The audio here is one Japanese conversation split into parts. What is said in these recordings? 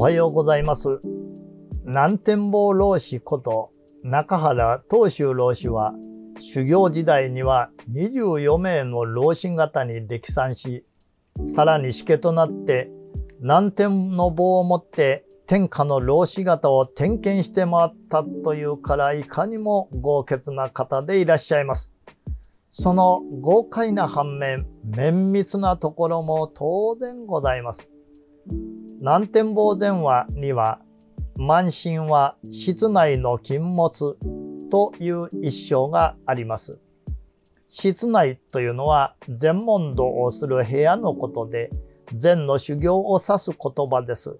おはようございます。南天坊老子こと中原東州老子は修行時代には24名の老子方に歴参し、さらに死家となって南天の棒を持って天下の老子方を点検して回ったというからいかにも豪傑な方でいらっしゃいます。その豪快な反面、綿密なところも当然ございます。南天坊前話には、満身は室内の禁物という一章があります。室内というのは禅問答をする部屋のことで、禅の修行を指す言葉です。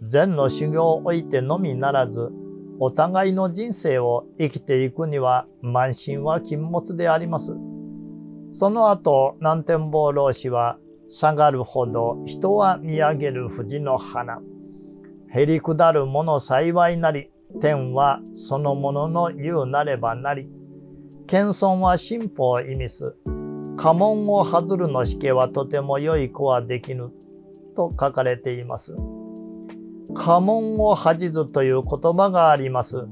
禅の修行を置いてのみならず、お互いの人生を生きていくには慢心は禁物であります。その後、南天坊老子は、下がるほど人は見上げる藤の花。へりくだるもの幸いなり、天はそのものの言うなればなり。謙遜は進歩を意味す。家紋を外るのしけはとても良い子はできぬ。と書かれています。家紋を恥ずという言葉があります。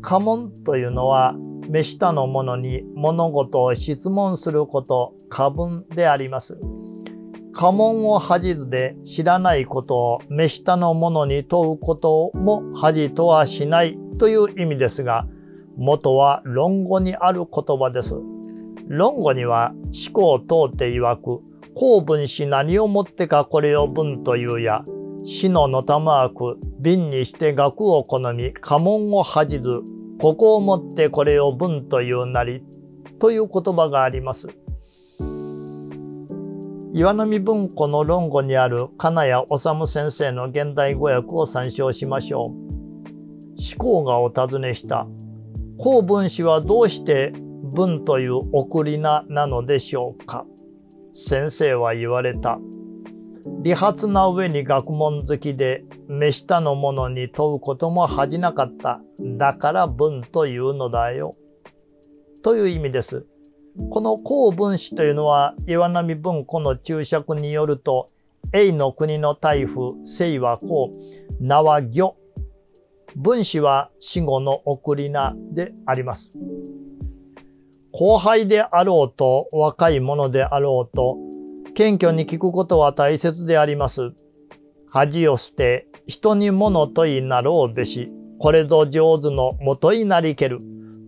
家紋というのは、目下の者に物事を質問すること、過分であります。家紋を恥ずで知らないことを目下の者に問うことも恥とはしないという意味ですが、元は論語にある言葉です。論語には思考を通って曰く、公文し何をもってかこれを文というや、死ののたまく、瓶にして学を好み、家紋を恥ず、ここをもってこれを文というなり、という言葉があります。岩波文庫の論語にある金谷治先生の現代語訳を参照しましょう。思考がお尋ねした。公文氏はどうして文という送り名なのでしょうか先生は言われた。理髪な上に学問好きで、目下のものに問うことも恥じなかった。だから文というのだよ。という意味です。この公文史というのは岩波文庫の注釈によると、永の国の大夫、姓は公、名は魚。文史は死後の送り名であります。後輩であろうと若い者であろうと謙虚に聞くことは大切であります。恥を捨て、人に物といなろうべし、これぞ上手の元いなりける、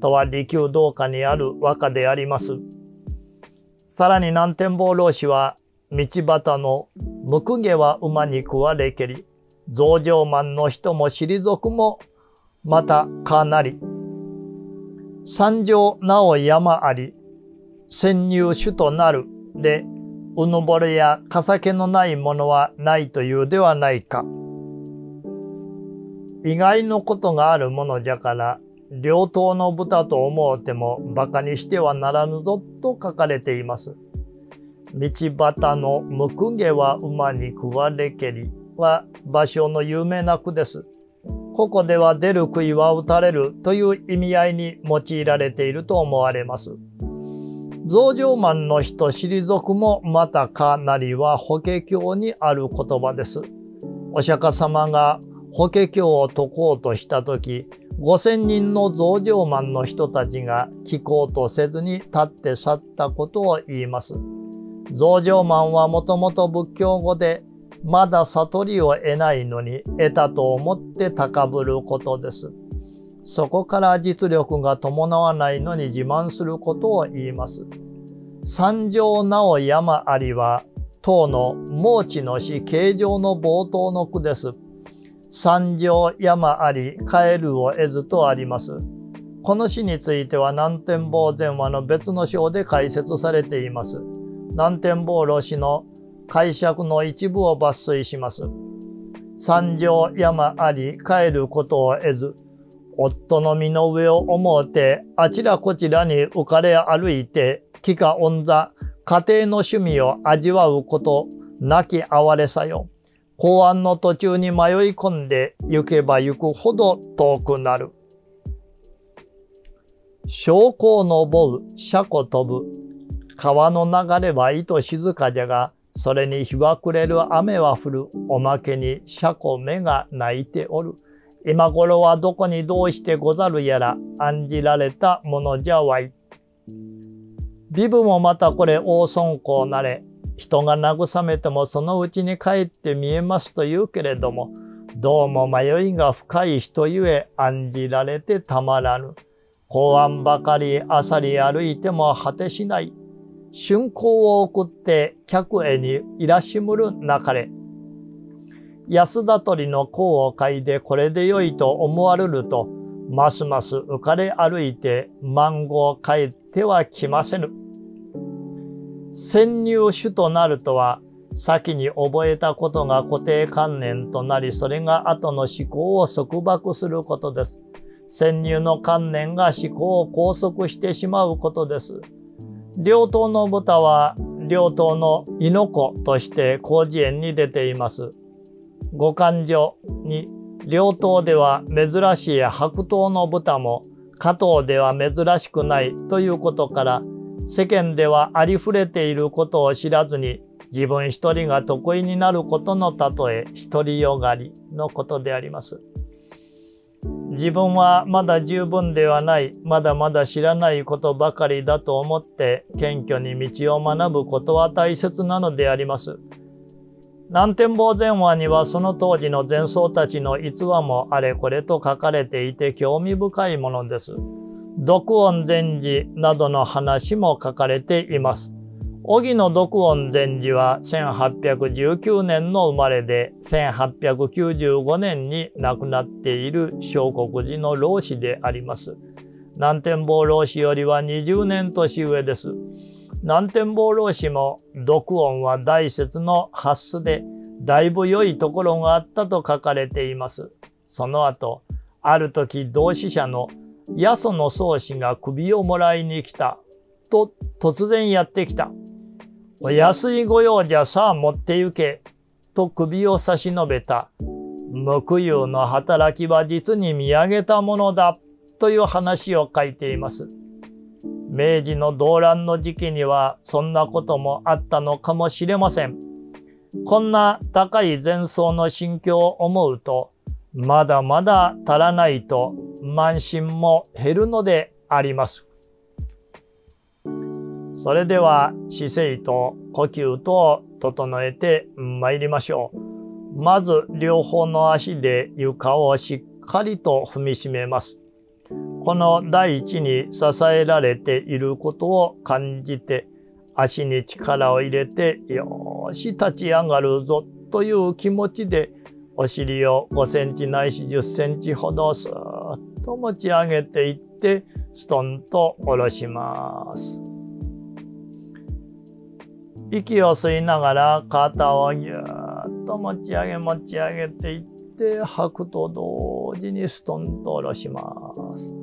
とは利休道家にある和歌であります。さらに南天坊老子は、道端のむくげは馬に食われけり、増上満の人も退くも、またかなり。三条なお山あり、潜入主となるで、うぬぼれやかけのないものはないというではないか。意外のことがあるものじゃから、両党の豚と思うても馬鹿にしてはならぬぞと書かれています。道端のむくげは馬に食われけりは芭蕉の有名な句です。ここでは出る杭は打たれるという意味合いに用いられていると思われます。増上マの人退くもまたかなりは法華経にある言葉です。お釈迦様が法華経を説こうとしたとき、5000人の増上マの人たちが聞こうとせずに立って去ったことを言います。増上マはもともと仏教語で、まだ悟りを得ないのに得たと思って高ぶることです。そこから実力が伴わないのに自慢することを言います。三条なお山ありは、唐の盲地の詩形状の冒頭の句です。三条山あり、帰るを得ずとあります。この詩については南天坊前話の別の章で解説されています。南天坊老子の解釈の一部を抜粋します。三条山あり、帰ることを得ず、夫の身の上を思うて、あちらこちらに浮かれ歩いて、帰化恩座、家庭の趣味を味わうこと、なき哀れさよ。公安の途中に迷い込んで行けば行くほど遠くなる。昇降のぼう、車庫飛ぶ。川の流れは糸静かじゃが、それに日は暮れる雨は降る。おまけに車庫目が泣いておる。今頃はどこにどうしてござるやら案じられたものじゃわい。ビブもまたこれ大損行なれ。人が慰めてもそのうちに帰って見えますと言うけれども、どうも迷いが深い人ゆえ案じられてたまらぬ。公安ばかりあさり歩いても果てしない。春光を送って客へにいらしむるなかれ。安田鳥の甲を嗅いでこれでよいと思われると、ますます浮かれ歩いて満を帰ってはきませぬ。潜入種となるとは、先に覚えたことが固定観念となり、それが後の思考を束縛することです。潜入の観念が思考を拘束してしまうことです。両党の豚は両党の猪子として広辞苑に出ています。五感所に両党では珍しい白桃の豚も加藤では珍しくないということから世間ではありふれていることを知らずに自分一人が得意になることの例え独りよがりのことであります。自分はまだ十分ではない、まだまだ知らないことばかりだと思って謙虚に道を学ぶことは大切なのであります。南天坊前話にはその当時の前僧たちの逸話もあれこれと書かれていて興味深いものです。独音禅師などの話も書かれています。荻野独音禅師は1819年の生まれで1895年に亡くなっている小国寺の老子であります。南天坊老子よりは20年年上です。南天坊老子も独音は大説の発出でだいぶ良いところがあったと書かれています。その後、ある時同志社の八十の宗師が首をもらいに来たと突然やってきた。お安い御用じゃさあ持って行けと首を差し伸べた。無有の働きは実に見上げたものだという話を書いています。明治の動乱の時期にはそんなこともあったのかもしれません。こんな高い前奏の心境を思うと、まだまだ足らないと慢心も減るのであります。それでは姿勢と呼吸と整えて参りましょう。まず両方の足で床をしっかりと踏みしめます。この第一に支えられていることを感じて足に力を入れてよーし立ち上がるぞという気持ちでお尻を5センチないし10センチほどスーッと持ち上げていってストンと下ろします。息を吸いながら肩をぎゅーっと持ち上げ持ち上げていって吐くと同時にストンと下ろします。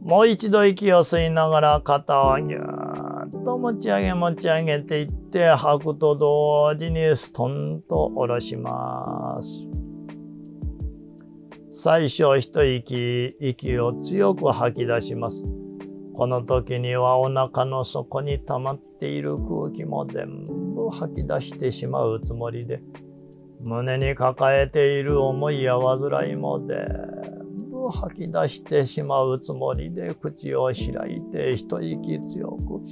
もう一度息を吸いながら肩をぎゅーっと持ち上げ持ち上げていって吐くと同時にストンと下ろします。最初一息、息を強く吐き出します。この時にはお腹の底に溜まっている空気も全部吐き出してしまうつもりで、胸に抱えている思いや煩いも全部吐き出してしまうつもりで口を開いて一息強く、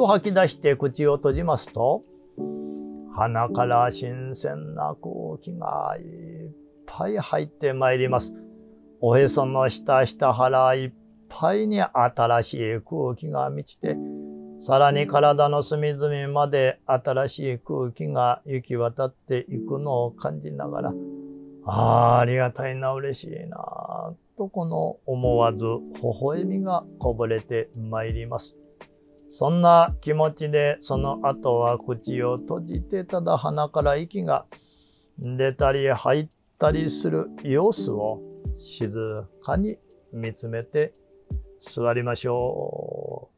と吐き出して口を閉じますと、鼻から新鮮な空気がいっぱい入ってまいります。おへその下下腹いっぱいに新しい空気が満ちて、さらに体の隅々まで新しい空気が行き渡っていくのを感じながら、ああ、ありがたいな、嬉しいな、とこの思わず微笑みがこぼれてまいります。そんな気持ちでその後は口を閉じてただ鼻から息が出たり入ったりする様子を静かに見つめて座りましょう。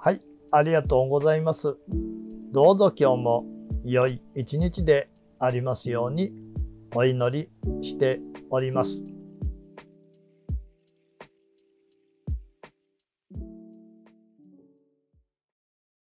はい、ありがとうございます。どうぞ今日も良い一日でありますようにお祈りしております。